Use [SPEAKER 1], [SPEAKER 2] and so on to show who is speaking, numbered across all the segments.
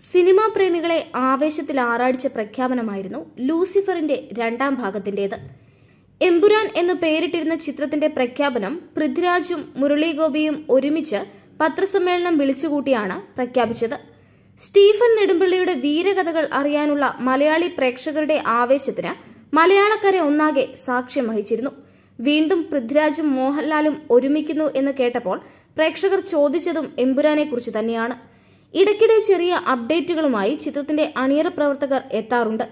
[SPEAKER 1] Cinema പ്രേമികളെ ആവേശത്തിൽ ആറാടിച്ച പ്രഖ്യാപനമായിരുന്നു ലൂസിഫറിന്റെ രണ്ടാം ഭാഗത്തിന്റേത്. എമ്പുരാൻ എന്ന് പേരിട്ടിരുന്ന ചിത്രത്തിന്റെ പ്രഖ്യാപനം പൃഥ്വിരാജും മുരളീഗോപിയും ഒരുമിച്ച് പത്രസമ്മേളനം വിളിച്ചുകൂട്ടിയാണ് പ്രഖ്യാപിച്ചത്. സ്റ്റീഫൻ നെടുമ്പിള്ളിയുടെ വീരകഥകൾ അറിയാനുള്ള മലയാളി പ്രേക്ഷകരുടെ ആവേശത്തിന് മലയാളക്കാരെ ഒന്നാകെ സാക്ഷ്യം വഹിച്ചിരുന്നു. വീണ്ടും പൃഥ്വിരാജും മോഹൻലാലും ഒരുമിക്കുന്നു എന്ന് കേട്ടപ്പോൾ പ്രേക്ഷകർ ചോദിച്ചതും എമ്പുരാനെക്കുറിച്ച് തന്നെയാണ്. ഇടയ്ക്കിടെ ചെറിയ അപ്ഡേറ്റുകളുമായി ചിത്രത്തിന്റെ അണിയറ പ്രവർത്തകർ എത്താറുണ്ട്.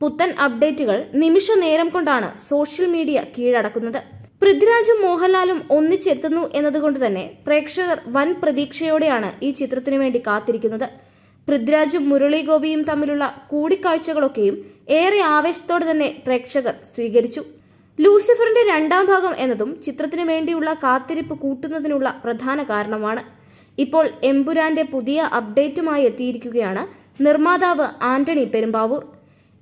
[SPEAKER 1] പുത്തൻ അപ്ഡേറ്റുകൾ നിമിഷ നേരം കൊണ്ടാണ് സോഷ്യൽ മീഡിയ കീഴടക്കുന്നത്. പൃഥ്വിരാജും മോഹൻലാലും ഒന്നിച്ചെത്തുന്നു എന്നതുകൊണ്ട് തന്നെ പ്രേക്ഷകർ വൻ പ്രതീക്ഷയോടെയാണ് ഈ ചിത്രത്തിനു വേണ്ടി കാത്തിരിക്കുന്നത്. പൃഥ്വിരാജും മുരളി ഗോപിയും തമ്മിലുള്ള കൂടിക്കാഴ്ചകളൊക്കെയും ഏറെ ആവേശത്തോടെ തന്നെ പ്രേക്ഷകർ സ്വീകരിച്ചു. ലൂസിഫറിന്റെ രണ്ടാം ഭാഗം എന്നതും ചിത്രത്തിനു വേണ്ടിയുള്ള കാത്തിരിപ്പ് കൂട്ടുന്നതിനുള്ള പ്രധാന കാരണമാണ്. ഇപ്പോൾ എമ്പുരാന്റെ പുതിയ അപ്ഡേറ്റുമായി എത്തിയിരിക്കുകയാണ് നിർമ്മാതാവ് ആന്റണി പെരുമ്പാവൂർ.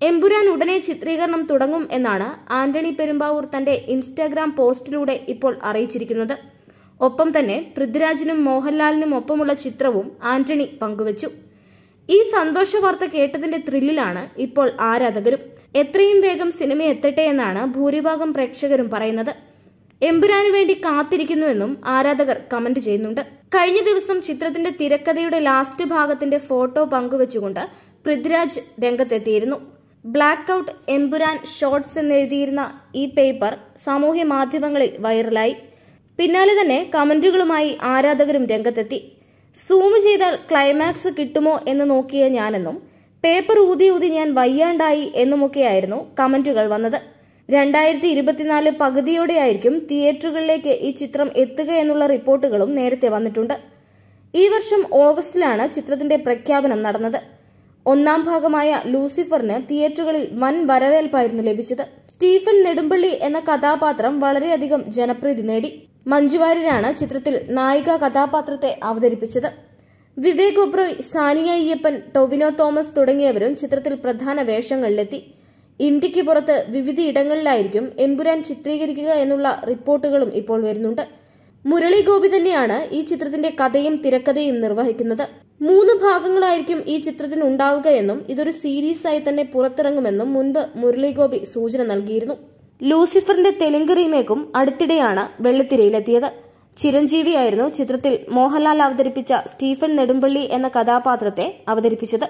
[SPEAKER 1] എമ്പുരാൻ ഉടനെ ചിത്രീകരണം തുടങ്ങും എന്നാണ് ആന്റണി പെരുമ്പാവൂർ തന്റെ ഇൻസ്റ്റാഗ്രാം പോസ്റ്റിലൂടെ ഇപ്പോൾ അറിയിച്ചിരിക്കുന്നത്. ഒപ്പം തന്നെ പൃഥ്വിരാജിനും മോഹൻലാലിനും ഒപ്പമുള്ള ചിത്രവും ആന്റണി പങ്കുവച്ചു. ഈ സന്തോഷ വാർത്ത കേട്ടതിന്റെ ത്രില്ലിലാണ് ഇപ്പോൾ ആരാധകരും. എത്രയും വേഗം സിനിമ എത്തട്ടെ എന്നാണ് ഭൂരിഭാഗം പ്രേക്ഷകരും പറയുന്നത്. എമ്പുരാനു വേണ്ടി കാത്തിരിക്കുന്നുവെന്നും ആരാധകർ കമന്റ് ചെയ്യുന്നുണ്ട്. കഴിഞ്ഞ ദിവസം ചിത്രത്തിന്റെ തിരക്കഥയുടെ ലാസ്റ്റ് ഭാഗത്തിന്റെ ഫോട്ടോ പങ്കുവച്ചുകൊണ്ട് പൃഥ്വിരാജ് രംഗത്തെത്തിയിരുന്നു. ബ്ലാക്ക് ഔട്ട് എമ്പുരാൻ ഷോർട്സ് എന്നെഴുതിയിരുന്ന ഈ പേപ്പർ സാമൂഹ്യ മാധ്യമങ്ങളിൽ വൈറലായി. പിന്നാലെ തന്നെ കമന്റുകളുമായി ആരാധകരും രംഗത്തെത്തി. സൂം ചെയ്താൽ ക്ലൈമാക്സ് കിട്ടുമോ എന്ന് നോക്കിയ ഞാനെന്നും പേപ്പർ ഊതി ഊതി ഞാൻ വയ്യാണ്ടായി എന്നുമൊക്കെയായിരുന്നു കമന്റുകൾ വന്നത്. രണ്ടായിരത്തി ഇരുപത്തിനാല് പകുതിയോടെയായിരിക്കും തിയേറ്ററുകളിലേക്ക് ഈ ചിത്രം എത്തുക എന്നുള്ള റിപ്പോർട്ടുകളും നേരത്തെ വന്നിട്ടുണ്ട്. ഈ വർഷം ഓഗസ്റ്റിലാണ് ചിത്രത്തിന്റെ പ്രഖ്യാപനം നടന്നത്. ഒന്നാം ഭാഗമായ ലൂസിഫറിന് തിയേറ്ററുകളിൽ വൻ വരവേൽപ്പായിരുന്നു ലഭിച്ചത്. സ്റ്റീഫൻ നെടുമ്പള്ളി എന്ന കഥാപാത്രം വളരെയധികം ജനപ്രീതി നേടി. മഞ്ജുവാര്യരാണ് ചിത്രത്തിൽ നായിക കഥാപാത്രത്തെ അവതരിപ്പിച്ചത്. വിവേക് ഒബ്രോയ് സാനിയ അയ്യപ്പൻ ടൊവിനോ തോമസ് തുടങ്ങിയവരും ചിത്രത്തിൽ പ്രധാന വേഷങ്ങളിലെത്തി. ഇന്ത്യയ്ക്ക് പുറത്ത് വിവിധയിടങ്ങളിലായിരിക്കും എമ്പുരാൻ ചിത്രീകരിക്കുക എന്നുള്ള റിപ്പോർട്ടുകളും ഇപ്പോൾ വരുന്നുണ്ട്. മുരളി ഗോപി തന്നെയാണ് ഈ ചിത്രത്തിന്റെ കഥയും തിരക്കഥയും നിർവഹിക്കുന്നത്. മൂന്ന് ഭാഗങ്ങളായിരിക്കും ഈ ചിത്രത്തിന് ഉണ്ടാവുക എന്നും ഇതൊരു സീരീസായി തന്നെ പുറത്തിറങ്ങുമെന്നും മുൻപ് മുരളി ഗോപി സൂചന നൽകിയിരുന്നു. ലൂസിഫറിന്റെ തെലുങ്ക് റീമേക്കും അടുത്തിടെയാണ് വെള്ളിത്തിരയിലെത്തിയത്. ചിരഞ്ജീവിയായിരുന്നു ചിത്രത്തിൽ മോഹൻലാൽ അവതരിപ്പിച്ച സ്റ്റീഫൻ നെടുമ്പള്ളി എന്ന കഥാപാത്രത്തെ അവതരിപ്പിച്ചത്.